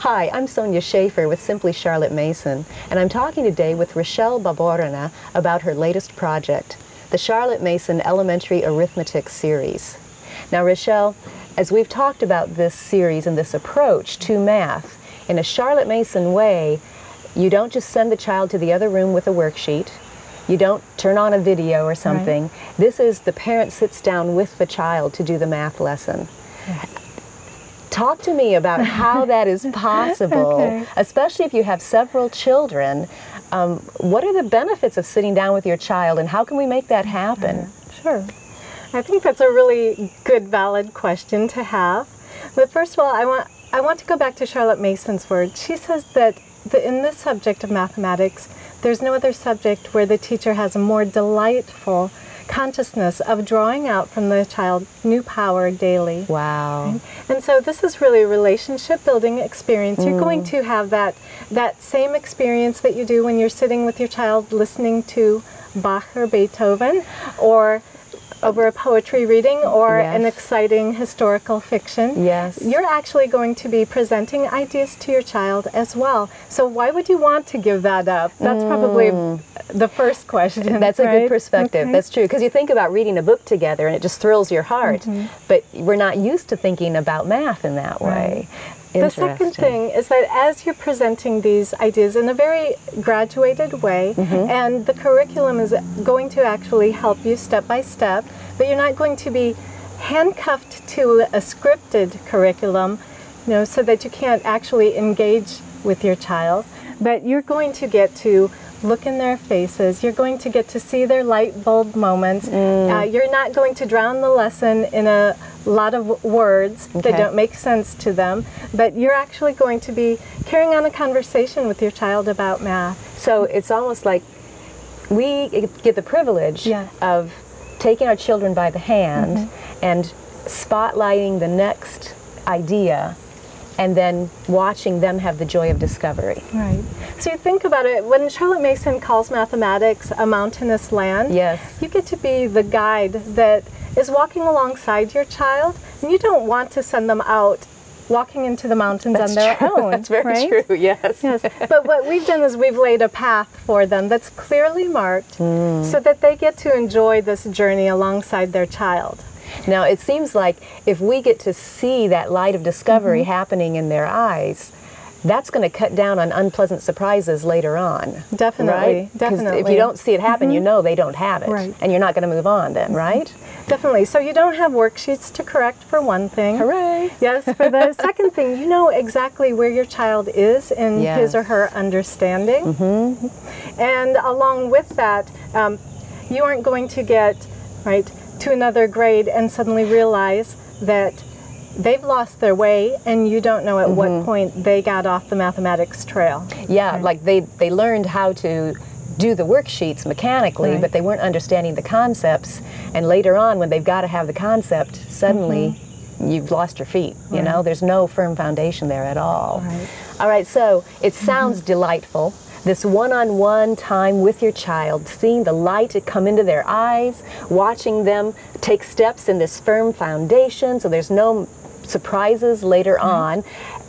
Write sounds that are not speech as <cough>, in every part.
Hi, I'm Sonya Shafer with Simply Charlotte Mason, and I'm talking today with Richele Baburina about her latest project, the Charlotte Mason Elementary Arithmetic Series. Now, Richele, as we've talked about this series and this approach to math, in a Charlotte Mason way, you don't just send the child to the other room with a worksheet. You don't turn on a video or something. Right. This is the parent sits down with the child to do the math lesson. Yes. Talk to me about how <laughs> that is possible, okay. especially if you have several children. Um, what are the benefits of sitting down with your child and how can we make that happen? Uh, sure. I think that's a really good, valid question to have. But first of all, I want, I want to go back to Charlotte Mason's words. She says that the, in this subject of mathematics, there's no other subject where the teacher has a more delightful consciousness of drawing out from the child new power daily. Wow. Right? And so this is really a relationship building experience. Mm. You're going mm. to have that that same experience that you do when you're sitting with your child listening to Bach or Beethoven or over a poetry reading or yes. an exciting historical fiction, yes. you're actually going to be presenting ideas to your child as well. So why would you want to give that up? That's mm. probably the first question. That's right? a good perspective. Okay. That's true. Because you think about reading a book together and it just thrills your heart. Mm -hmm. But we're not used to thinking about math in that way. Right. The second thing is that as you're presenting these ideas in a very graduated way, mm-hmm. and the curriculum is going to actually help you step by step, but you're not going to be handcuffed to a scripted curriculum, you know, so that you can't actually engage with your child. But you're going to get to look in their faces. You're going to get to see their light bulb moments. Mm. Uh, you're not going to drown the lesson in a lot of words okay. that don't make sense to them, but you're actually going to be carrying on a conversation with your child about math. So it's almost like we get the privilege yes. of taking our children by the hand mm -hmm. and spotlighting the next idea and then watching them have the joy of discovery. Right. So you think about it, when Charlotte Mason calls mathematics a mountainous land, yes. you get to be the guide that is walking alongside your child, and you don't want to send them out walking into the mountains that's on their true. <laughs> own. That's very right? true, yes. yes. But what we've done is we've laid a path for them that's clearly marked mm. so that they get to enjoy this journey alongside their child. Now, it seems like if we get to see that light of discovery mm -hmm. happening in their eyes, that's going to cut down on unpleasant surprises later on. Definitely, right? definitely. If you don't see it happen, mm -hmm. you know they don't have it, right. and you're not going to move on then, right? Definitely. So you don't have worksheets to correct for one thing. Hooray! <laughs> Yes. For the second thing, you know exactly where your child is in yes. his or her understanding, mm -hmm. and along with that, um, you aren't going to get right to another grade and suddenly realize that they've lost their way and you don't know at mm -hmm. what mm-hmm. point they got off the mathematics trail. Yeah, right. like they, they learned how to do the worksheets mechanically, right. but they weren't understanding the concepts. And later on, when they've got to have the concept, suddenly mm -hmm. you've lost your feet. Right. You know, there's no firm foundation there at all. All right, so it sounds mm -hmm. delightful this one-on-one time with your child, seeing the light come into their eyes, watching them take steps in this firm foundation so there's no surprises later mm -hmm. on.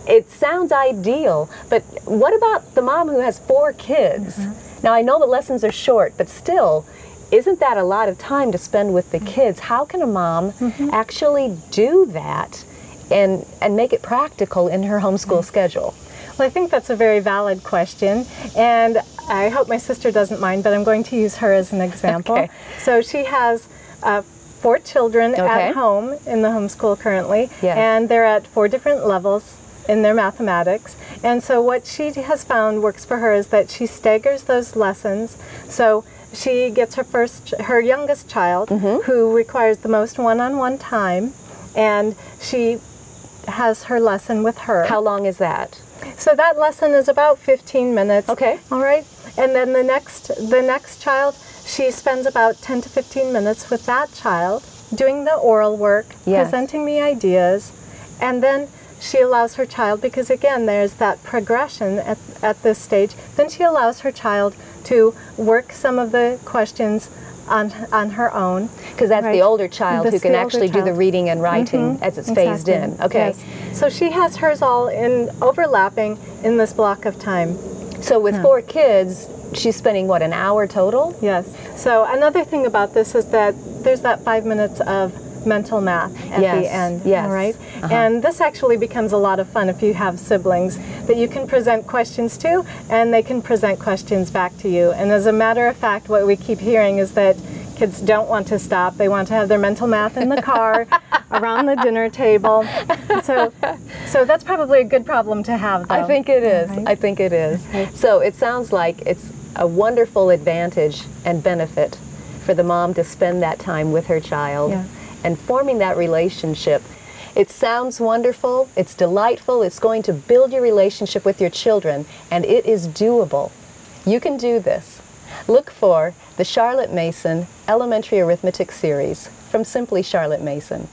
It sounds ideal, but what about the mom who has four kids? Mm -hmm. Now I know the lessons are short, but still, isn't that a lot of time to spend with the mm-hmm. kids? How can a mom mm -hmm. actually do that and, and make it practical in her homeschool mm-hmm. schedule? Well, I think that's a very valid question, and I hope my sister doesn't mind, but I'm going to use her as an example. Okay. So she has uh, four children okay. at home in the homeschool currently, yes. and they're at four different levels in their mathematics. And so what she has found works for her is that she staggers those lessons. So she gets her first, her youngest child, mm -hmm. who requires the most one-on-one -on -one time, and she has her lesson with her. How long is that? So that lesson is about 15 minutes. Okay. All right. And then the next the next child, she spends about 10 to 15 minutes with that child doing the oral work, yes. presenting the ideas, and then she allows her child because again there's that progression at, at this stage then she allows her child to work some of the questions on on her own. Because that's Right. the older child That's who can actually do the. Mm-hmm. reading and writing as it's phased in. Okay. Yes. So she has hers all in overlapping in this block of time. So with four kids, she's spending what an hour total? Yes. So another thing about this is that there's that five minutes of mental math at Yes, the end. yes. All right. Uh-huh. And this actually becomes a lot of fun if you have siblings that you can present questions to, and they can present questions back to you. And as a matter of fact, what we keep hearing is that kids don't want to stop. They want to have their mental math in the car, <laughs> around the dinner table. So, so that's probably a good problem to have. Though. I think it is. Right. I think it is. So it sounds like it's a wonderful advantage and benefit for the mom to spend that time with her child Yeah. And forming that relationship. It sounds wonderful, it's delightful, it's going to build your relationship with your children, and it is doable. You can do this. Look for the Charlotte Mason Elementary Arithmetic Series from Simply Charlotte Mason.